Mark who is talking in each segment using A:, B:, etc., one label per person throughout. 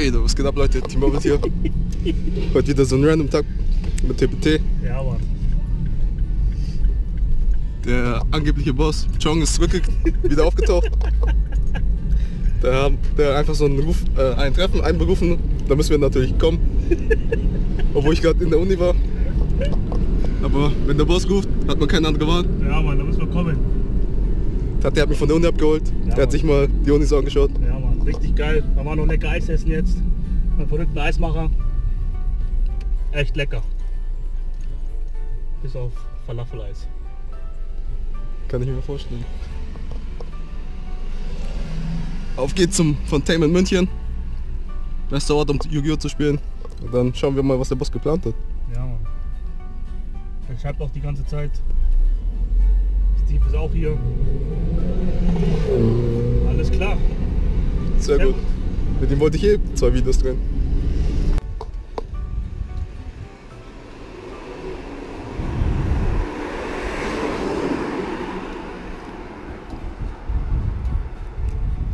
A: Alter, was geht ab, Leute? Team Orbit hier. Heute wieder so ein random Tag mit TPT.
B: Ja, Mann.
A: Der angebliche Boss, Chong, ist zurück, wieder aufgetaucht. Der, haben- der einfach so einen Ruf, äh, ein Treffen einberufen. Da müssen wir natürlich kommen. Obwohl ich gerade in der Uni war. Aber wenn der Boss ruft, hat man keine andere Wahl.
B: Ja, Mann, da müssen wir kommen.
A: Der hat mich von der Uni abgeholt.
B: Ja,
A: der hat sich mal die Uni so angeschaut.
B: Richtig geil. Da war noch lecker Eis essen jetzt. Mein verrückten Eismacher. Echt lecker. Bis auf Falafel-Eis.
A: Kann ich mir vorstellen. Auf geht's zum Fontainebleau München. Bester Ort, um Yu-Gi-Oh! zu spielen. Und dann schauen wir mal, was der Boss geplant hat.
B: Ja, Mann. Er schreibt auch die ganze Zeit. Steve ist auch hier. Alles klar.
A: Sehr gut. Mit ihm wollte ich eh zwei Videos drehen.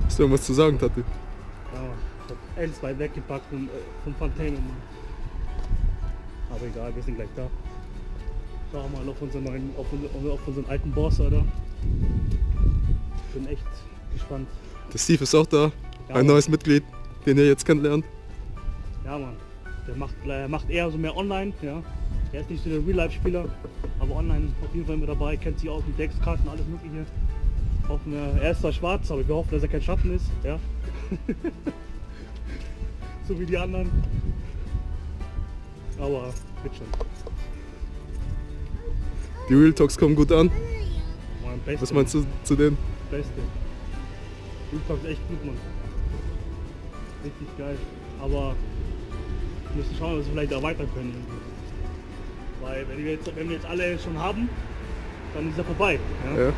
A: Hast du irgendwas zu sagen, Tati?
B: Ja, Mann. Ich hab L2 weggepackt vom, äh, vom Fontaine. Aber egal, wir sind gleich da. Schauen wir mal auf unseren neuen, auf, auf unseren alten Boss, oder? Bin echt gespannt.
A: Der Steve ist auch da.
B: Ja,
A: ein
B: Mann.
A: neues Mitglied, den ihr jetzt kennenlernt.
B: Ja, Mann. Der macht, er macht eher so mehr online, ja. Er ist nicht so der Real-Life-Spieler, aber online auf jeden Fall mit dabei, kennt sich aus mit Deckskarten, alles mögliche. Hoffen wir, er ist zwar schwarz, aber wir hoffen, dass er kein Schatten ist, ja. so wie die anderen. Aber wird schon.
A: Die Real Talks kommen gut an.
B: Beste.
A: Was meinst du zu denen?
B: Beste. Real ist echt gut, Mann. Richtig geil. Aber wir müssen schauen, was wir vielleicht erweitern können. Weil wenn wir, jetzt, wenn wir jetzt alle schon haben, dann ist er vorbei. Ja?
A: Ja.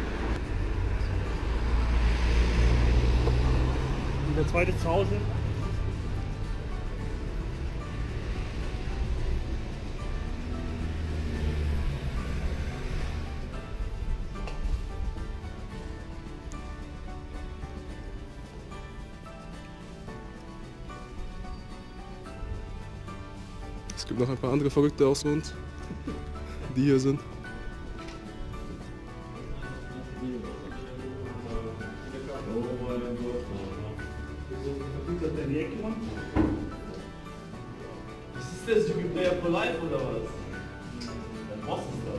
B: Und der zweite zu Hause.
A: Gibt noch ein paar andere Verrückte außer uns, die hier sind.
C: Was ist das, Yugi Player for Life oder was? Dein Boss ist da.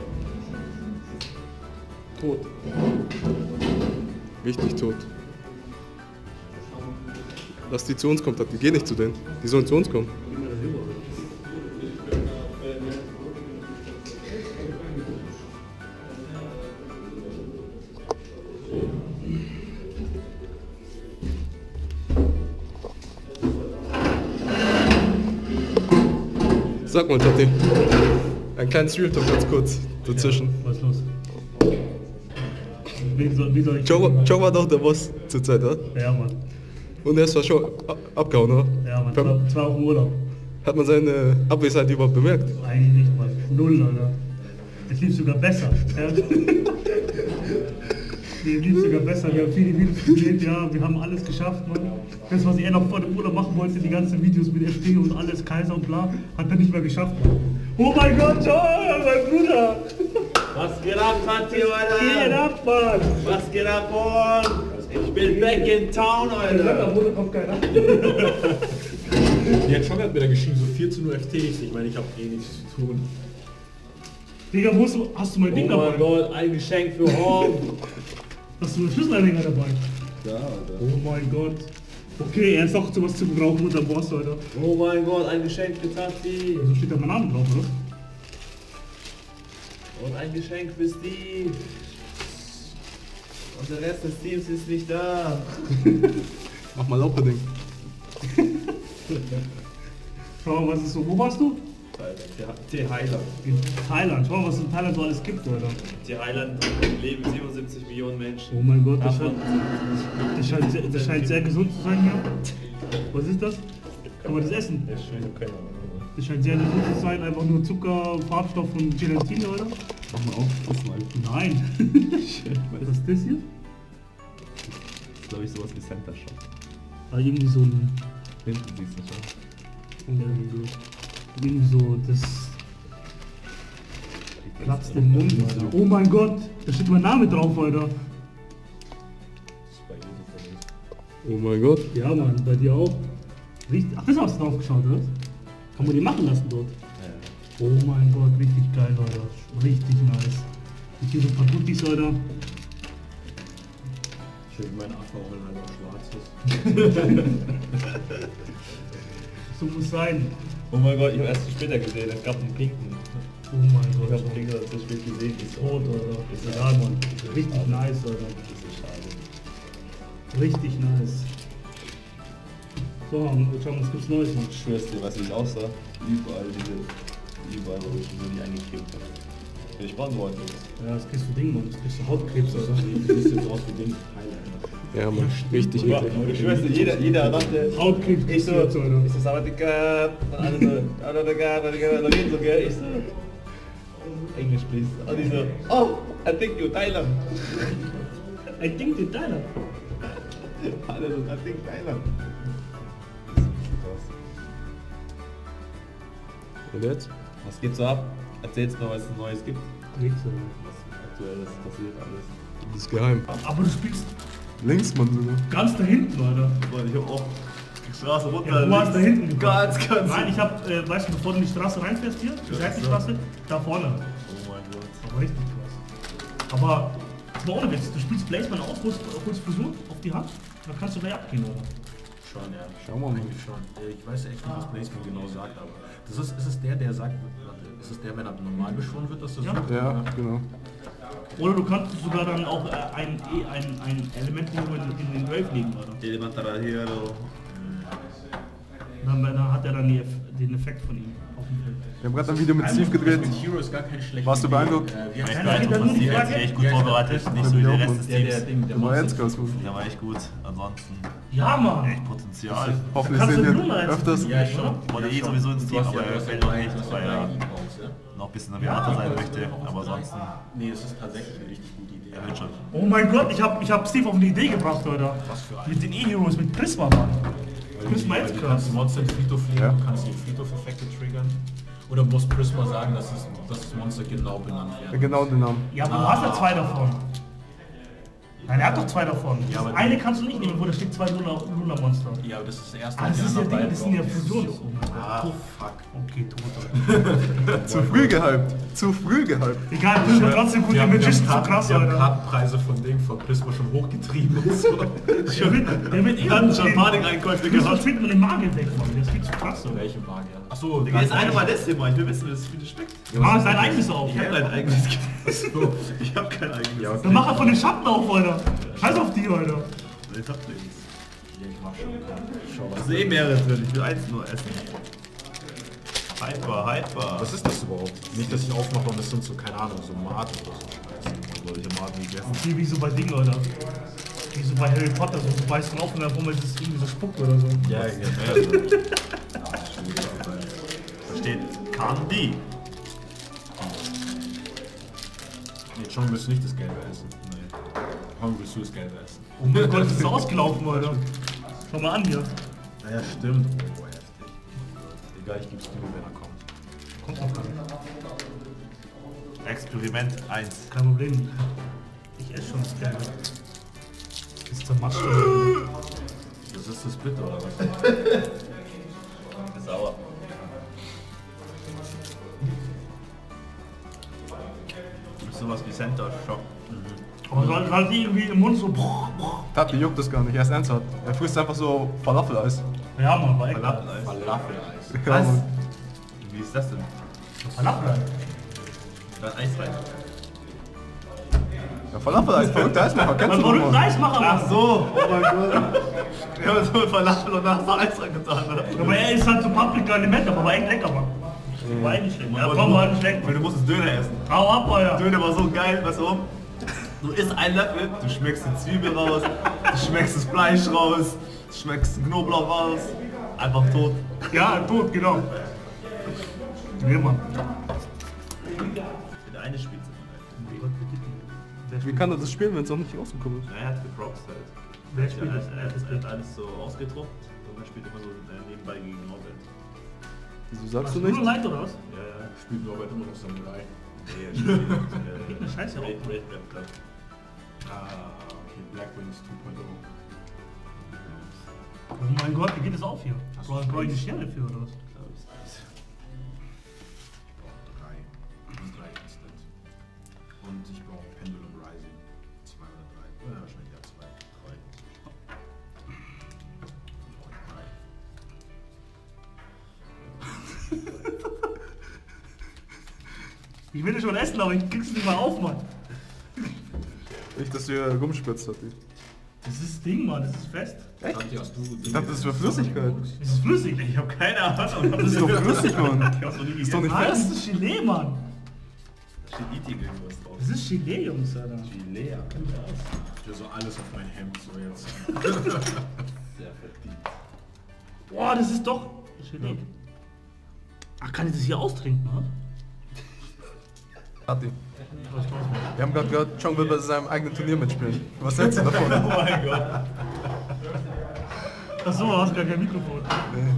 A: Tot. Richtig tot. Lass die zu uns kommen, die gehen nicht zu denen. Die sollen zu uns kommen. Sag mal, Tati. Ein kleines Real Talk ganz kurz dazwischen.
B: Was ist los? Wie soll, wie soll ich.
A: Joe, Joe war doch der Boss zur Zeit, oder?
B: Ja, Mann.
A: Und er ist zwar schon abgehauen, oder?
B: Ja, Mann. Zwei, zwei Wochen Urlaub.
A: Hat man seine Abwesenheit überhaupt bemerkt?
B: Eigentlich nicht, Mann. Null, Alter. Das lief sogar besser. Ja. Nee, lief sogar besser. Wir haben viele Videos gedreht, ja, wir haben alles geschafft, Mann. Das, was er noch vor dem Urlaub machen wollte, die ganzen Videos mit FP und alles, Kaiser und bla, hat er nicht mehr geschafft. Oh mein Gott, Joel, mein Bruder!
C: Was geht ab,
B: Geht
C: Alter?
B: ab, Mann!
C: Was geht ab, Mann? Ich bin back in town, Alter.
B: Bruder kommt keiner.
D: Ja, John hat mir dann geschrieben, so 14 Uhr FT. Ich meine, ich habe eh nichts zu tun.
B: Digga, wo hast du, hast du mein
C: Oh
B: Ding
C: mein
B: dabei?
C: Gott, ein Geschenk für Horn.
B: Hast du einen Schlüsselanhänger dabei?
D: Ja, Alter.
B: Oh mein Gott. Okay, er ist doch sowas zu gebrauchen, unser Boss, Alter.
C: Oh mein Gott, ein Geschenk für Tati.
B: So steht da mein Name drauf, oder?
C: Und ein Geschenk für Steve. Und der Rest des Teams ist nicht da.
A: Mach mal Opening.
B: Schau mal, was ist so. Wo warst du?
C: T-Highland.
B: In Thailand. Schau mal, was es in Thailand so alles gibt, Alter.
C: T-Highland leben 77 Millionen Menschen.
B: Oh mein Gott, das scheint, das scheint, sehr, das scheint sehr gesund zu sein hier. Was ist das? Kann man das essen?
D: Ist schön, keine Ahnung.
B: Das scheint sehr gesund zu sein. Einfach nur Zucker, Farbstoff und Gelatine, oder?
D: Mach mal auf, das mal.
B: Nein. Was ist das hier?
D: Das ist glaube ich sowas wie Center Shop.
B: Ah, irgendwie so ein
C: Hinten siehst du schon.
B: Und irgendwie, irgendwie so das platzt im Mund, Alter. Oh mein Gott, da steht mein Name drauf, Alter.
A: Oh mein Gott.
B: Ja, Mann, bei dir auch. Richtig, ach, das hast du drauf geschaut, oder? Kann man die machen lassen dort?
C: Ja.
B: Oh mein Gott, richtig geil, Alter. Richtig nice. Und hier so ein paar Goodies, Alter.
D: Schön, wie mein Afro-Rollen halt auch schwarz ist.
B: So muss sein.
C: Oh mein Gott, ich habe erst später gesehen, es gab einen pinken.
B: Oh mein
C: Ich
B: Gott.
C: habe einen pinken zu spät gesehen. Ich so,
B: Tot, Alter.
C: Ist das
B: Ja, Mann. Richtig nice, Alter.
C: Das ist schade.
B: Richtig nice. So, schauen wir, was gibt's Neues noch?
C: Ich schwör's dir, was ich aussah. Überall diese, überall, wo ich nur die eingeklebt habe. Ich Spannbeutel.
B: Ja, das kriegst du Ding, Mann. Das kriegst du Hautkrebs, Alter.
D: Du siehst jetzt aus wie Ding. Thailand.
A: Ja. Richtig
C: Ja,
A: eklig.
C: ich schwör's dir, jeder, jeder dachte,
B: Hautkrebs
C: ich so, ich so, Sawadika, und alle so, da reden so, gell, ich so, Englisch, please. Und die so, oh, I think you, Thailand.
B: I think the deiner.
C: Alle so, I think Thailand.
A: Und jetzt?
C: Was geht so ab? Erzähl's mal, was es Neues gibt.
B: Nichts, Alter.
C: Was aktuelles passiert alles.
A: Das ist geheim.
B: Aber du spielst
A: Links, Mann, sogar.
B: ganz da hinten, Alter.
C: Mann, ich hab auch die Straße runter.
B: Ja, du hast da hinten gekommen.
C: Ganz, ganz.
B: Nein, ich hab, äh, weißt du, bevor du in die Straße reinfährst hier, die
C: Ja,
B: Seitenstraße, da vorne.
C: Oh mein Gott.
B: Aber richtig krass. Aber, das war ohne Witz, du spielst Blazeman aus, holst, holst Frisur auf die Hand, dann kannst du gleich abgehen, oder?
D: Schon, ja.
A: Schau mal, Mann.
D: Eigentlich schon. Ich weiß echt nicht, was Blazeman genau sagt, aber. Das ist, ist es der, der sagt, warte, ist es der, wenn er normal beschworen wird, dass das
B: Ja.
A: Ja, genau.
B: Oder du kannst sogar dann auch äh, ein, eh, ein, ein Element irgendwo in, in den Grave legen, oder?
C: Hero.
B: Dann, dann hat er dann die, den Effekt von ihm auf dem Feld.
A: Wir haben gerade ein Video mit
D: Also,
A: Steve gedreht.
D: Mit Hero ist gar kein schlechter.
A: Warst du beeindruckt?
D: Äh,
B: Ja, nur die Frage-
C: echt gut
D: Ja,
C: vorbereitet, nicht so wie
A: Ja,
C: der. Rest des
D: Der, der
C: Teams.
D: Der
A: Der war jetzt krass, Mann.
C: Der war echt gut. Ansonsten
B: Ja, Mann!
C: echt Potenzial.
A: Hoffentlich
B: Kannst
A: sehen
B: du
A: wir öfters.
D: Ja, schon.
C: Wollte eh sowieso ins Team, aber er fällt noch
D: ja
C: weil noch ein bisschen Navigator sein möchte. Aber sonst,
D: Nee, es ist tatsächlich eine richtig gute Idee.
C: er wird schon.
B: Oh mein Gott, ich hab, ich hab Steve auf eine Idee gebracht, Alter.
D: Was für ein-
B: Mit den E-Heroes, mit Prisma, Mann. Prisma jetzt
D: du
B: krass.
D: kannst Monster in den Friedhof legen,
A: Ja.
D: du kannst die Friedhof-Effekte triggern. Oder muss Prisma sagen, dass, das Monster genau benannt
A: Ja,
D: wird?
A: genau den Namen.
B: Ja, aber du hast ja zwei davon. Nein, er hat doch zwei davon.
D: Ja,
B: Das
D: aber-
B: eine kannst du nicht nehmen, wo da steht zwei Luna- Luna-Monster.
D: Ja, aber das ist das erste.
B: Ah, das
D: die
B: ist ja Ding, das sind ja. Fusionen. Oh.
D: Ah,
B: Tot.
D: fuck.
B: Okay, tot, Alter.
A: Zu früh gehypt. Zu früh gehypt.
B: Egal, Prisma trotzdem gut,
D: Wir
B: der
D: wir
B: Magician ist so krass,
D: wir
B: Alter.
D: Kartenpreise von Ding, von Prisma schon hochgetrieben und so.
B: Der wird, eh
C: Hatten schon
B: den-
C: Panikeinkäufe gehabt.
B: spielt man den Magier weg, Mann. Der ist viel zu krass, Alter.
D: Welche Magier? Achso,
C: Digga, jetzt eine mal das hier mal. Ich will wissen, wie das Spiel schmeckt.
B: Mach sein eigenes auf.
C: Ich hab dein eigenes. Ich hab kein eigenes.
B: Dann mach er von den Schatten auf, Alter. Scheiß auf die, Alter.
C: Ich hab nichts.
D: Ja, ich mach schon. Schau
C: Da
D: was.
C: sind eh mehrere drin. Ich will eins nur essen. Hyper, hyper.
D: Was ist das überhaupt? Nicht, dass ich aufmache und das sind so, keine Ahnung, so Maten oder so. Scheiße.
C: Solche Maten gegessen.
B: Hier wie so bei Dingen, oder? Wie so bei Harry Potter, so du beißt drauf und dann rummelt es irgendwie so spuckt oder so.
C: Ja, ja, ja. Da steht Candy.
D: Jetzt schon du nicht das Gelbe essen. Warum willst du das essen?
B: Oh mein Gott, das ist ausgelaufen, Alter. Schau mal an hier.
D: Naja, stimmt. Oh, heftig. Egal, ich geb's dir, wenn er kommt.
B: Kommt gar nicht.
C: Experiment 1.
B: Kein Problem. Ich esse schon das Gelbe. Ist zermatscht. oder?
D: Das ist das bitte, oder was?
C: Ist sauer. Ist sowas wie Center Shock.
B: Aber so halt halt irgendwie im Mund so. boah, boah.
A: Tati juckt das gar nicht. Er ist ernsthaft. Er frisst einfach so Falafel-Eis.
B: Ja, echt geil.
C: Falafel-Eis.
D: Falafel-Eis.
C: Was? Wie ist das denn?
B: Falafel.
C: Da ist Eis rein.
A: Ja, Falafel-Eis, verrückter Eismacher. Kennst du Mann.
B: Eismacher,
C: Ach so, oh mein Gott. Wir haben so Falafel und nachher so Eis reingetan, oder?
B: Aber er ist halt so Paprika-Element, aber war echt lecker, Mann. War echt nicht schlecht. Ja, komm, war nicht schlecht.
C: Weil du musstest Döner essen.
B: Hau ab, Alter.
C: Döner war so geil, weißt du warum? Du isst einen Löffel, du schmeckst die Zwiebel raus, du schmeckst das Fleisch raus, du schmeckst den Knoblauch raus. Einfach tot.
B: Ja, tot, genau. Nee, Mann.
C: Der eine spielt
A: Wie kann er das spielen, wenn es noch nicht rausgekommen ist?
C: Ja, er hat geproxt halt.
B: Wer
C: Er
B: spielt
C: hat,
B: das?
C: er, hat, er hat alles so ausgedruckt und Man spielt immer so nebenbei gegen Norbert.
A: Wieso sagst du
B: Hast du nur
A: nicht?
B: Light oder was?
C: Ja, ja.
D: Spielt Norbert immer noch Samurai.
C: Nee, er spielt äh,
B: Scheiße auch.
C: Red Rap Club.
D: Ah, okay, Black Wings 2.0.
B: Oh mein Gott, wie geht das auf hier?
D: Hast du
B: Brauche brauch ich eine? Sterne für oder was?
C: ich.
D: Ich brauche drei. Plus drei Instant. Und ich brauche Pendulum Rising. Zwei oder drei. Ja, wahrscheinlich ja zwei. Drei. Dann brauche ich drei.
B: Ich will das schon essen, aber ich krieg's nicht mal auf, Mann.
A: Nicht, dass du hier rumspritzt, hat die.
B: Das ist das Ding, Mann, das ist fest.
D: Du
A: Ich dachte, das ist für Flüssigkeit.
B: Das ist flüssig.
C: Ich hab keine Ahnung.
A: Das ist doch flüssig, Mann.
C: Ich hab's noch nie
A: Ist doch
C: gegessen.
A: nicht
B: Ah, das
A: fest.
B: ist Gelee, Mann.
C: Da steht Eating irgendwas drauf.
B: Das ist Gelee, Jungs, Alter.
C: Chilea.
D: Ich will so alles auf mein Hemd so jetzt.
C: Sehr verdient.
B: Boah, das ist doch Gelee. Ach, kann ich das hier austrinken, ne?
A: Hat die. Wir haben gerade gehört, Chong will bei seinem eigenen Turnier mitspielen. Was hältst du davon?
C: Oh mein Gott.
B: Achso, du hast gar kein Mikrofon.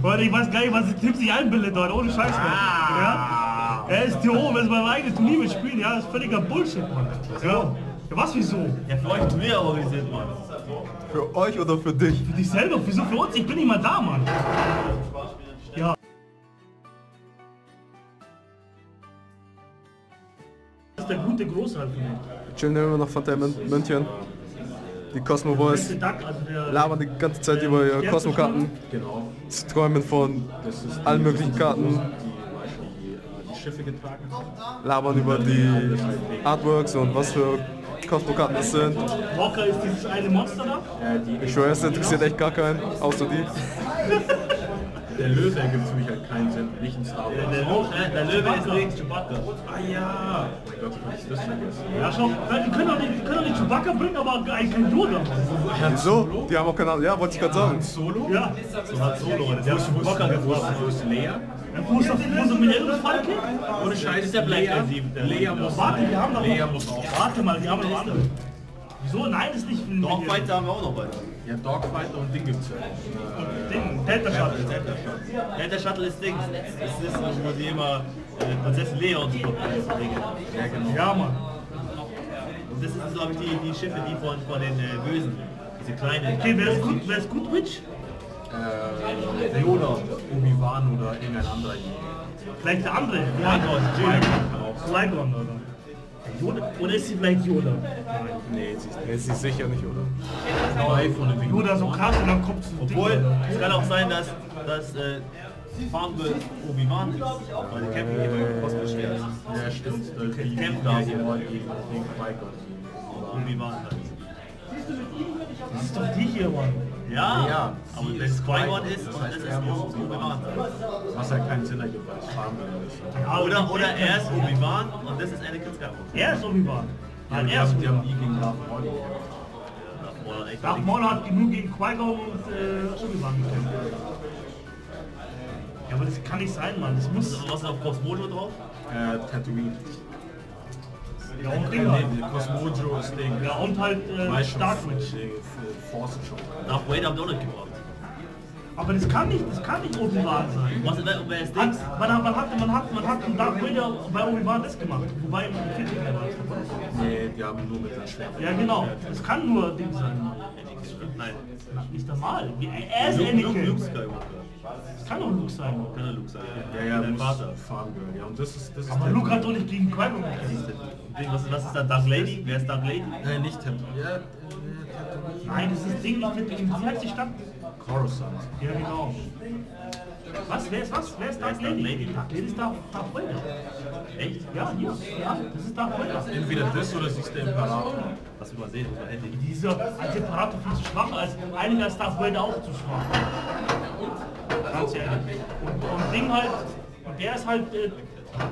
B: Leute, ich weiß gar nicht, was die Tipps sich einbildet dort, ohne Scheiß, Mann. Ja? Er ist hier oben, er ist beim eigenen Turnier mitspielen, ja, das ist völliger Bullshit, Mann. Ja, ja was, wieso?
C: Ja, für euch Turnier organisiert, Mann.
A: Für euch oder für dich?
B: Für dich selber, wieso für uns? Ich bin nicht mal da, Mann. Ist der gute Großteil von.
A: Chillen immer noch von der Mün- München. Die Cosmo Boys
B: also der...
A: labern die ganze Zeit über ihre Cosmo-Karten.
D: Genau.
A: Sie träumen von allen möglichen Karten, labern über die Artworks und was für Cosmo-Karten das sind.
B: Walker ist dieses eine Monster da.
A: Ich schwöre, es interessiert echt gar keinen, außer die.
D: der Löwe ergibt für mich halt keinen Sinn. Nicht ein Star Wars.
C: Der, Löwe- der Löwe ist links.
B: Chewbacca.
D: Ah ja! Oh mein Gott, wie hab ich das vergessen?
B: Ja, schau, die können doch nicht, die können doch nicht Chewbacca bringen, aber eigentlich kein Yoda.
A: Wieso? Die haben auch keine Ahnung. Ja, wollte ich gerade sagen.
D: Solo?
B: Ja.
C: So hat Solo. Der hat Chewbacca getroffen.
D: wo ist Lea?
B: Wo ist das, wo mit Elvis Falke?
D: Ohne Scheiß,
C: ist der Black
D: Lea,
C: Eyed Sieben, der-
D: Lea muss
B: Warte, wir haben noch...
D: Lea muss auch.
B: Warte mal, wir haben noch andere. Wieso? Nein, das ist nicht... mit-
C: Dogfighter haben wir auch noch weiter.
D: Ja, Dogfighter und Ding gibt's ja.
B: Ding, Delta Shuttle.
C: Ja, der Shuttle ist Dings. Das ist, wo die immer äh, Prinzessin Lea und so Dinge.
D: Ja, genau.
B: Ja, Mann.
C: Und das sind, glaube ich, die, die Schiffe, die von, von den äh, Bösen. Diese kleinen.
B: Okay, wer ist gut, wer ist gut, Witch?
D: Äh, Yoda, Obi-Wan oder irgendein anderer.
B: Vielleicht der andere.
C: Ja,
B: Ja,
C: Jedi.
B: Qui-Gon oder? Yoda? Oder ist sie vielleicht Yoda?
D: Nee, sie ist
A: sicher nicht, oder?
D: den Wingen.
B: Yoda so krass und dann kommt Ding.
C: Obwohl, es kann auch sein, dass, dass äh, Farbe Obi-Wan ist. Weil die kämpfen immer mit Kosmos-Schwert.
D: Ja, stimmt. Die ja
C: da.
D: gegen den Qui-Gon.
C: Obi-Wan.
B: Das ist doch die hier, Mann.
C: Ja,
D: Ja,
C: aber wenn es
D: ist
C: Qui-Gon ist und das ist nur Obi-Wan.
D: Was halt keinen Sinn ergibt, weil es Farbe ist.
B: Ja,
C: Oder,
B: die
C: er ist Obi-Wan und das ist Anakin Skywalker.
B: Er ist Obi-Wan.
D: Ja,
B: Nein,
D: die,
B: er
D: haben, die haben nie gegen Darth Maul gekämpft.
B: Darth Maul hat genug gegen Qui-Gon und äh, Obi-Wan gekämpft. Ja, aber das kann nicht sein, Mann. Das muss...
C: Was ist auf Cosmodo drauf?
D: Äh, Tatooine.
B: Ja, und
D: Nee,
B: Ding halt.
D: nee, Cosmojo ist Ding.
B: Ja, und halt äh,
D: Weiß schon,
B: Dark Witch.
D: Ding, Force schon.
C: Darth Vader haben die auch nicht gebraucht.
B: Aber das kann nicht, das kann nicht Obi-Wan sein.
C: Was ist wer ist Dings?
B: man, hat, man, hat, man, hat, man hat einen Darth Vader bei Obi-Wan das gemacht. Wobei im vierten Teil war das.
D: Nee, die haben nur mit den Schwertern.
B: Ja, genau. Das kann nur Ding sein.
C: Nein.
B: Nicht normal. Er ist
C: Luke,
B: Anakin.
C: Luke Skywalker.
B: Das kann doch Luke sein.
C: Kann er Luke sein?
D: Ja, ja,
C: Dein Vater.
D: Farmgirl. Ja, und das ist, das ist
B: Aber. Luke hat doch nicht gegen Qui-Gon gekämpft.
C: Was, was ist dann Dark Lady? Wer ist Dark Lady?
D: Nein, nicht Tatooine. Ja, äh.
B: Nein, das ist Ding nicht mit dem. Wie heißt die Stadt?
D: Coruscant.
B: Ja, genau. Was? Wer ist was? Wer ist Darth
C: ist
B: Lady?
C: Lady?
B: Lady ist Darth Vader.
C: Echt?
B: Ja, hier. Ja, das ist Darth Vader.
D: Entweder das oder sie ist der Imperator.
C: Du übersehen, unser Handy.
B: Dieser als Imperator viel zu schwach, als einiger als Darth Vader auch zu schwach. Ganz ehrlich. Und, und Ding halt, und der ist halt, äh,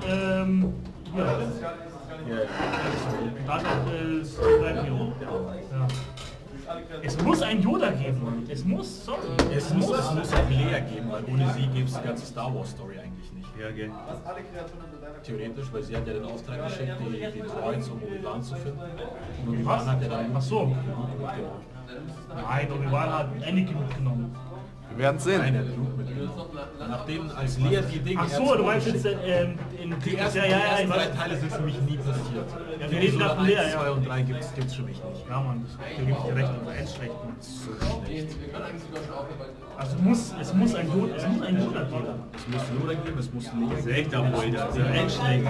B: ähm, ja,
D: Ja, ja.
B: da ist auch äh, C3PO. Ja. Es muss ein Yoda geben. Es muss, sorry.
D: Es muss, es muss auch Lea geben, weil ohne sie gäbe es die ganze Star Wars Story eigentlich nicht.
C: Ja, gell.
D: Theoretisch, weil sie hat ja den Auftrag geschickt, die, die Droids um Obi-Wan zu finden. Und
B: Was?
D: Obi-Wan hat ja dann
B: Ach so. Nein, Obi-Wan hat Anakin mitgenommen.
A: Wir werden sehen.
D: Nein. Nachdem als Lea die Dinge...
B: Ach so, du meinst jetzt äh, ähm, in
D: Die ersten,
B: ja, ja, ja,
D: die ersten drei. Teile sind für mich nie passiert.
B: Ja, wir reden davon Lea,
D: 1,
B: ja.
D: 2 und 3 gibt es für mich nicht.
B: Ja, Mann, das, da gebe ich dir recht, aber echt schlecht.
D: So schlecht.
B: Also muss, es muss ein Gut, es muss ein Guter geben.
D: Es muss Yoda geben, es muss Lea geben.
C: Echt am Ruhiger, also echt schlecht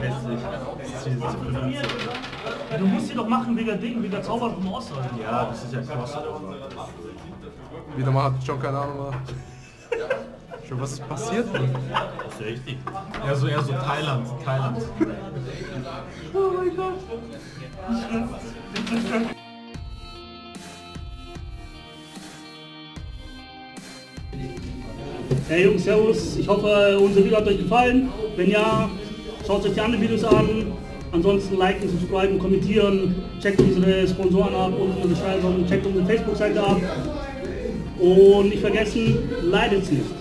B: du musst sie doch machen wegen Ding, wegen Zauber vom Osten.
D: Ja, das ist ja Crossover.
A: Wieder mal hat schon keine Ahnung. Oder? Schon was ist passiert?
C: Das ist richtig.
D: Ja, so eher so Thailand, Thailand.
B: Hey Jungs, Servus. Ich hoffe, unser Video hat euch gefallen. Wenn ja, schaut euch die anderen Videos an. Ansonsten liken, subscriben, kommentieren. Checkt unsere Sponsoren ab, unten in der Beschreibung. Checkt unsere Facebook-Seite ab. Und nicht vergessen, leidet nicht.